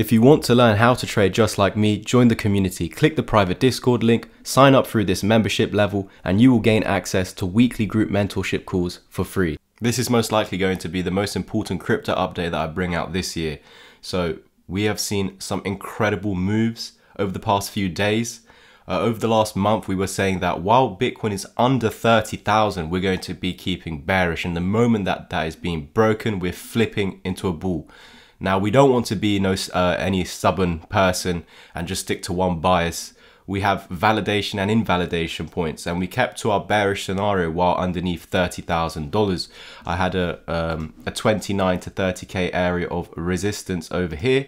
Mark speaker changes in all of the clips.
Speaker 1: If you want to learn how to trade just like me, join the community, click the private Discord link, sign up through this membership level, and you will gain access to weekly group mentorship calls for free. This is most likely going to be the most important crypto update that I bring out this year. So, we have seen some incredible moves over the past few days. Uh, over the last month, we were saying that while Bitcoin is under 30,000, we're going to be keeping bearish. And the moment that that is being broken, we're flipping into a bull. Now, we don't want to be no uh, any stubborn person and just stick to one bias. We have validation and invalidation points, and we kept to our bearish scenario while underneath thirty thousand dollars. I had a um, a twenty nine to thirty k area of resistance over here.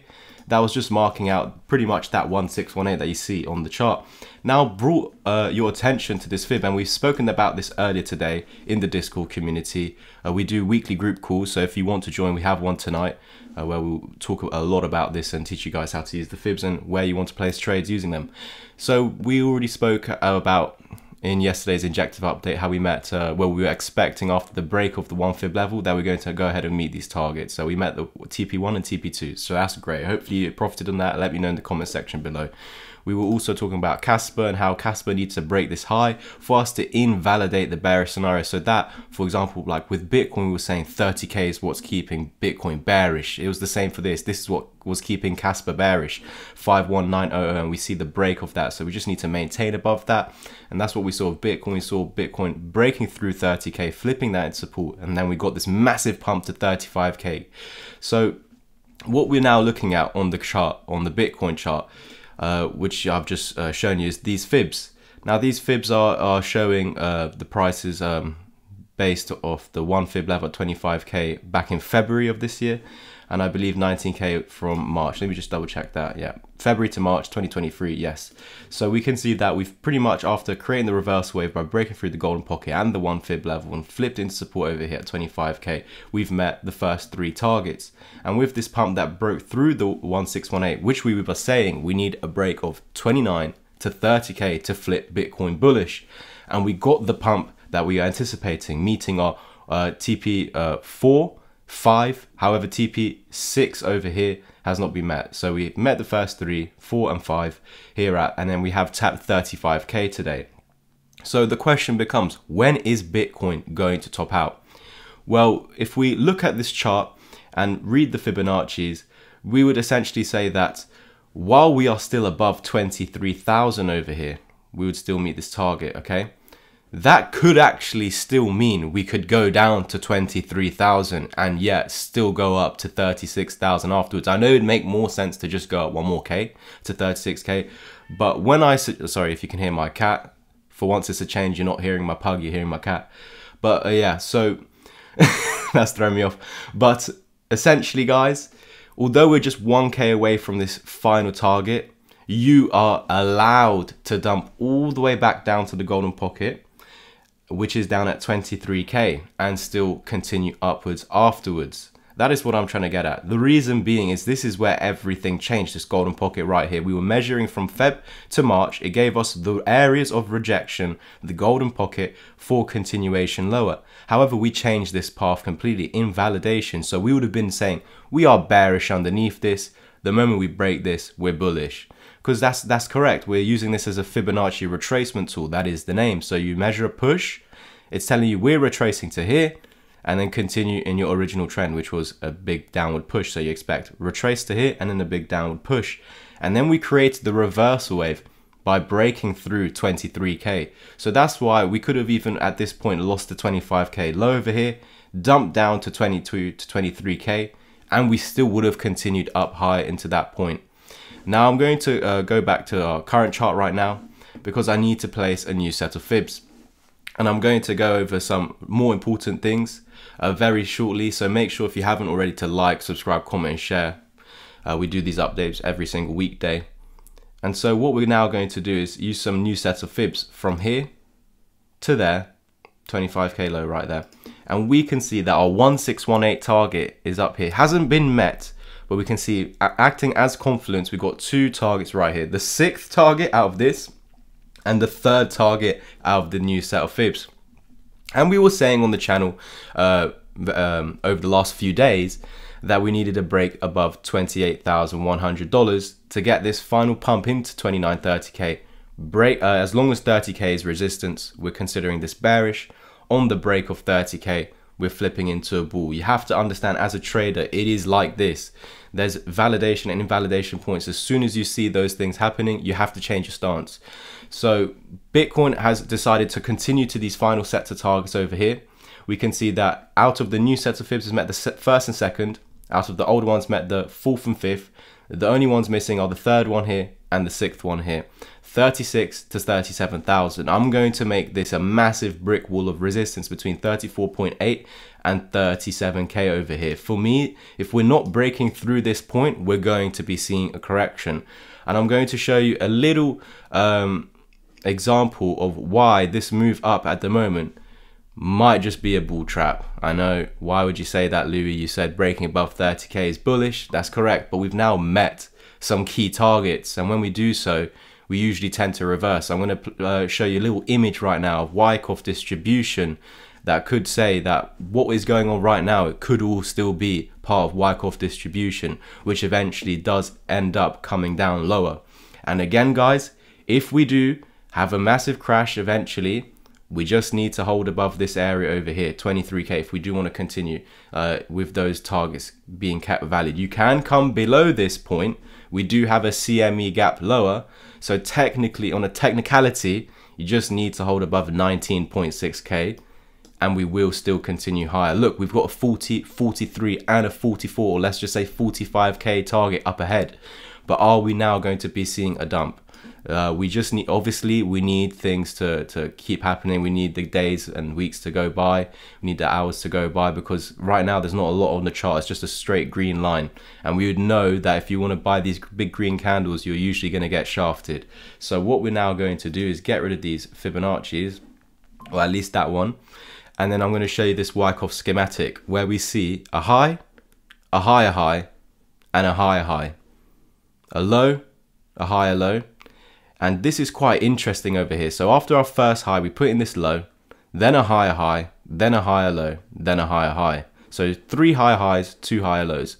Speaker 1: That was just marking out pretty much that 1618 that you see on the chart. Now brought uh, your attention to this fib and we've spoken about this earlier today in the Discord community. Uh, we do weekly group calls so if you want to join we have one tonight uh, where we'll talk a lot about this and teach you guys how to use the fibs and where you want to place trades using them. So we already spoke about in yesterday's injective update how we met uh, well we were expecting after the break of the one fib level that we're going to go ahead and meet these targets. So we met the tp1 and tp2 so that's great. Hopefully you profited on that. Let me know in the comment section below we were also talking about Casper and how Casper needs to break this high for us to invalidate the bearish scenario. So that, for example, like with Bitcoin, we were saying 30K is what's keeping Bitcoin bearish. It was the same for this. This is what was keeping Casper bearish, 51900, and we see the break of that. So we just need to maintain above that. And that's what we saw with Bitcoin. We saw Bitcoin breaking through 30K, flipping that in support, and then we got this massive pump to 35K. So what we're now looking at on the chart, on the Bitcoin chart, uh, which I've just uh, shown you, is these fibs. Now these fibs are, are showing uh, the prices um, based off the one fib level at 25k back in February of this year and I believe 19k from March. Let me just double check that. Yeah, February to March 2023. Yes. So we can see that we've pretty much after creating the reverse wave by breaking through the golden pocket and the one fib level and flipped into support over here at 25k, we've met the first three targets. And with this pump that broke through the 1618, which we were saying we need a break of 29 to 30k to flip Bitcoin bullish, and we got the pump that we are anticipating, meeting our uh, TP uh, 4 5. However, TP6 over here has not been met. So we met the first three, 4 and 5 here at, and then we have tapped 35k today. So the question becomes, when is Bitcoin going to top out? Well, if we look at this chart and read the Fibonacci's, we would essentially say that while we are still above 23,000 over here, we would still meet this target, okay? That could actually still mean we could go down to 23,000 and yet still go up to 36,000 afterwards. I know it'd make more sense to just go up one more K to 36K, but when I, sorry if you can hear my cat, for once it's a change, you're not hearing my pug, you're hearing my cat. But uh, yeah, so that's throwing me off. But essentially guys, although we're just 1K away from this final target, you are allowed to dump all the way back down to the golden pocket which is down at 23k and still continue upwards afterwards. That is what I'm trying to get at. The reason being is this is where everything changed, this golden pocket right here. We were measuring from Feb to March. It gave us the areas of rejection, the golden pocket for continuation lower. However, we changed this path completely, invalidation. So we would have been saying, we are bearish underneath this. The moment we break this, we're bullish because that's that's correct. We're using this as a Fibonacci retracement tool. That is the name. So you measure a push, it's telling you we're retracing to here, and then continue in your original trend, which was a big downward push. So you expect retrace to here and then a big downward push. And then we create the reversal wave by breaking through 23k. So that's why we could have even at this point lost the 25k low over here, dumped down to 22 to 23k, and we still would have continued up high into that point. Now I'm going to uh, go back to our current chart right now because I need to place a new set of fibs. And I'm going to go over some more important things uh, very shortly. So make sure if you haven't already to like, subscribe, comment and share. Uh, we do these updates every single weekday. And so what we're now going to do is use some new sets of fibs from here to there, 25k low right there. And we can see that our 1618 target is up here, hasn't been met but we can see acting as confluence, we've got two targets right here. The sixth target out of this and the third target out of the new set of fibs. And we were saying on the channel uh, um, over the last few days that we needed a break above $28,100 to get this final pump into 2930k. Break uh, as long as 30k is resistance, we're considering this bearish. On the break of 30k, we're flipping into a bull. You have to understand as a trader, it is like this. There's validation and invalidation points. As soon as you see those things happening, you have to change your stance. So Bitcoin has decided to continue to these final sets of targets over here. We can see that out of the new sets of fibs has met the first and second, out of the old ones met the fourth and fifth. The only ones missing are the third one here and the sixth one here. 36 to 37,000. I'm going to make this a massive brick wall of resistance between 34.8 and 37k over here. For me, if we're not breaking through this point, we're going to be seeing a correction. And I'm going to show you a little um, example of why this move up at the moment might just be a bull trap. I know, why would you say that, Louie? You said breaking above 30k is bullish. That's correct, but we've now met some key targets. And when we do so, we usually tend to reverse. I'm going to uh, show you a little image right now of Wyckoff distribution that could say that what is going on right now, it could all still be part of Wyckoff distribution, which eventually does end up coming down lower. And again, guys, if we do have a massive crash eventually, we just need to hold above this area over here, 23k, if we do want to continue uh, with those targets being kept valid. You can come below this point. We do have a CME gap lower, so technically, on a technicality, you just need to hold above 19.6k and we will still continue higher. Look, we've got a 40, 43 and a 44, or let's just say 45k target up ahead. But are we now going to be seeing a dump? Uh, we just need, obviously, we need things to, to keep happening. We need the days and weeks to go by. We need the hours to go by because right now there's not a lot on the chart. It's just a straight green line. And we would know that if you want to buy these big green candles, you're usually going to get shafted. So what we're now going to do is get rid of these Fibonacci's, or at least that one. And then I'm going to show you this Wyckoff schematic where we see a high, a higher high, and a higher high. A low, a higher low, and this is quite interesting over here. So after our first high, we put in this low, then a higher high, then a higher low, then a higher high. So three higher highs, two higher lows.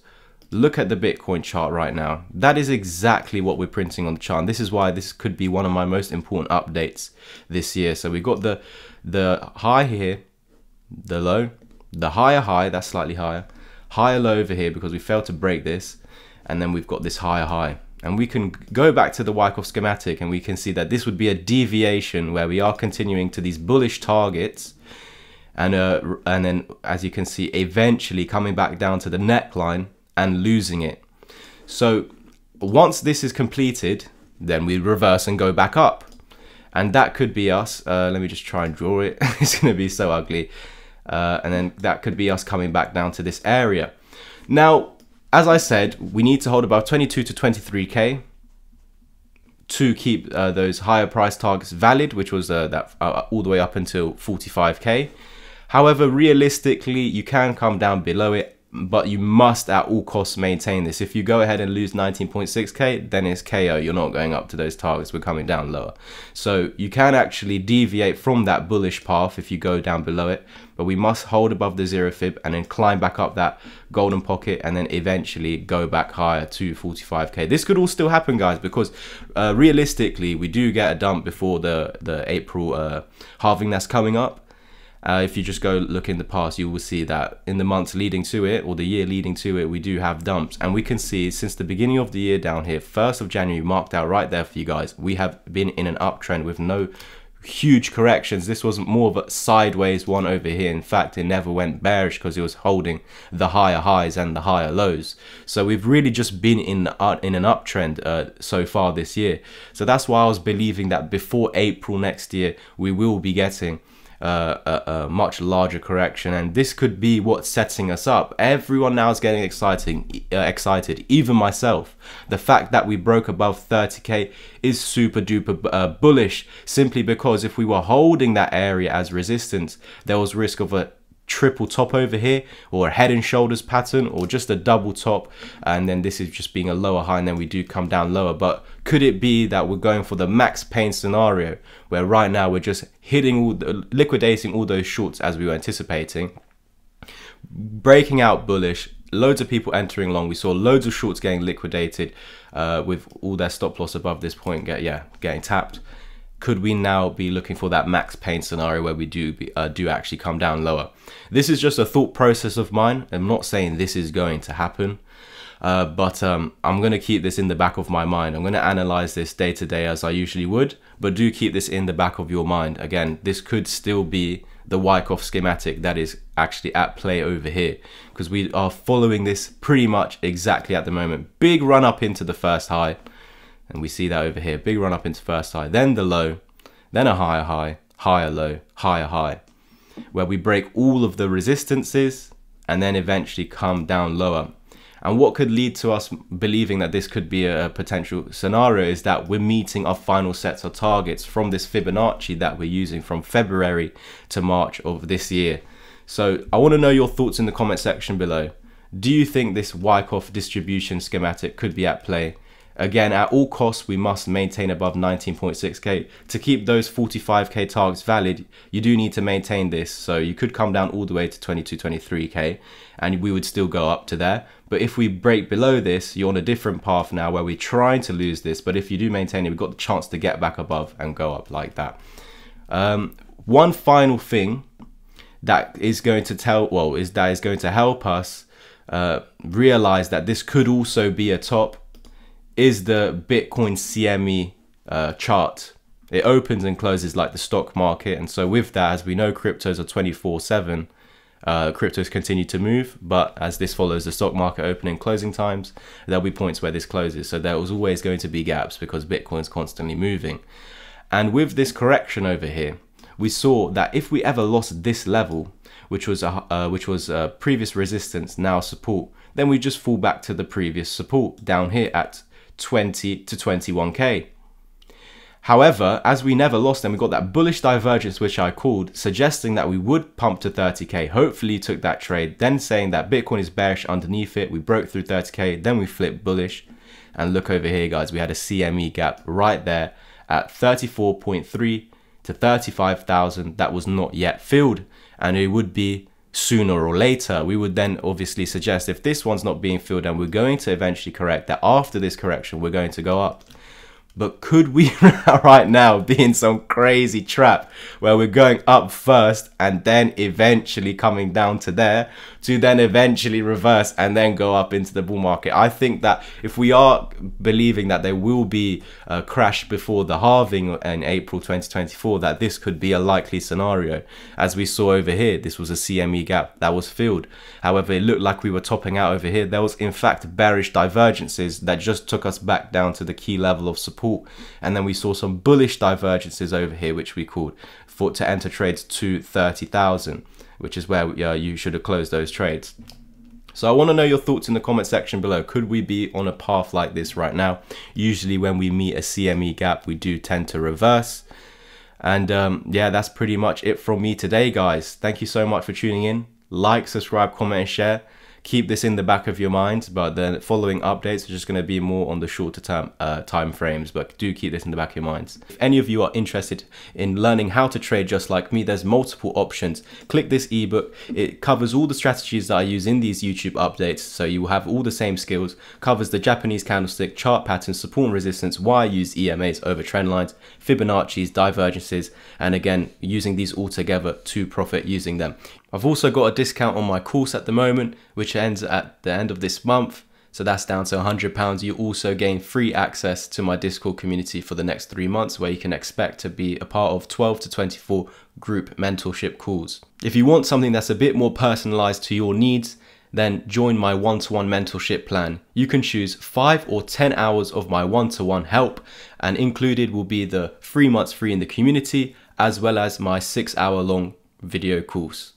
Speaker 1: Look at the Bitcoin chart right now. That is exactly what we're printing on the chart. And this is why this could be one of my most important updates this year. So we've got the, the high here, the low, the higher high, that's slightly higher, higher low over here because we failed to break this. And then we've got this higher high. And we can go back to the Wyckoff schematic and we can see that this would be a deviation where we are continuing to these bullish targets. And, uh, and then, as you can see, eventually coming back down to the neckline and losing it. So once this is completed, then we reverse and go back up. And that could be us. Uh, let me just try and draw it. it's going to be so ugly. Uh, and then that could be us coming back down to this area. Now, as I said, we need to hold above 22 to 23k to keep uh, those higher price targets valid, which was uh, that uh, all the way up until 45k. However, realistically, you can come down below it but you must at all costs maintain this. If you go ahead and lose 19.6k, then it's KO. You're not going up to those targets. We're coming down lower. So you can actually deviate from that bullish path if you go down below it, but we must hold above the zero fib and then climb back up that golden pocket and then eventually go back higher to 45k. This could all still happen, guys, because uh, realistically, we do get a dump before the, the April uh, halving that's coming up. Uh, if you just go look in the past, you will see that in the months leading to it or the year leading to it, we do have dumps. And we can see since the beginning of the year down here, 1st of January, marked out right there for you guys, we have been in an uptrend with no huge corrections. This was more of a sideways one over here. In fact, it never went bearish because it was holding the higher highs and the higher lows. So we've really just been in uh, in an uptrend uh, so far this year. So that's why I was believing that before April next year, we will be getting a, a, much larger correction and this could be what's setting us up. Everyone now is getting exciting uh, excited even myself. The fact that we broke above 30k is super duper uh, bullish simply because if we were holding that area as resistance there was risk of a triple top over here or a head and shoulders pattern or just a double top and then this is just being a lower high and then we do come down lower but could it be that we're going for the max pain scenario where right now we're just hitting all the, liquidating all those shorts as we were anticipating breaking out bullish loads of people entering long. We saw loads of shorts getting liquidated uh, with all their stop loss above this point. Get yeah, getting tapped. Could we now be looking for that max pain scenario where we do be, uh, do actually come down lower? This is just a thought process of mine. I'm not saying this is going to happen. Uh, but um, I'm going to keep this in the back of my mind. I'm going to analyze this day to day as I usually would, but do keep this in the back of your mind. Again, this could still be the Wyckoff schematic that is actually at play over here because we are following this pretty much exactly at the moment. Big run up into the first high, and we see that over here. Big run up into first high, then the low, then a higher high, higher low, higher high, where we break all of the resistances and then eventually come down lower. And what could lead to us believing that this could be a potential scenario is that we're meeting our final sets of targets from this Fibonacci that we're using from February to March of this year. So I want to know your thoughts in the comment section below. Do you think this Wyckoff distribution schematic could be at play? Again, at all costs, we must maintain above 19.6k. To keep those 45k targets valid, you do need to maintain this. So you could come down all the way to 22, 23k, and we would still go up to there. But if we break below this, you're on a different path now where we're trying to lose this. But if you do maintain it, we've got the chance to get back above and go up like that. Um, one final thing that is going to tell, well, is that is going to help us uh, realize that this could also be a top is the Bitcoin CME uh, chart. It opens and closes like the stock market. And so with that, as we know, cryptos are 24 seven. Uh, cryptos continue to move, but as this follows the stock market opening closing times, there'll be points where this closes. So there was always going to be gaps because Bitcoin's constantly moving. And with this correction over here, we saw that if we ever lost this level, which was a uh, which was a previous resistance, now support, then we just fall back to the previous support down here at 20 to 21k. However, as we never lost them, we got that bullish divergence, which I called, suggesting that we would pump to 30k. Hopefully, took that trade, then saying that Bitcoin is bearish underneath it. We broke through 30k, then we flipped bullish. And look over here, guys, we had a CME gap right there at 34.3 to 35,000 that was not yet filled. And it would be sooner or later. We would then obviously suggest if this one's not being filled and we're going to eventually correct that after this correction, we're going to go up. But could we right now be in some crazy trap where we're going up first and then eventually coming down to there to then eventually reverse and then go up into the bull market? I think that if we are believing that there will be a crash before the halving in April 2024, that this could be a likely scenario. As we saw over here, this was a CME gap that was filled. However, it looked like we were topping out over here. There was in fact bearish divergences that just took us back down to the key level of support support. And then we saw some bullish divergences over here, which we called for to enter trades to 30,000, which is where uh, you should have closed those trades. So I want to know your thoughts in the comment section below. Could we be on a path like this right now? Usually when we meet a CME gap, we do tend to reverse. And um, yeah, that's pretty much it from me today, guys. Thank you so much for tuning in. Like, subscribe, comment, and share keep this in the back of your mind but the following updates are just going to be more on the shorter term uh, time frames but do keep this in the back of your minds. If any of you are interested in learning how to trade just like me there's multiple options. Click this ebook. It covers all the strategies that i use in these youtube updates so you will have all the same skills. Covers the japanese candlestick chart patterns support and resistance why i use emas over trend lines fibonacci's divergences and again using these all together to profit using them I've also got a discount on my course at the moment, which ends at the end of this month. So that's down to £100. You also gain free access to my Discord community for the next three months, where you can expect to be a part of 12 to 24 group mentorship calls. If you want something that's a bit more personalized to your needs, then join my one to one mentorship plan. You can choose 5 or 10 hours of my one to one help, and included will be the three months free in the community, as well as my six hour long video course.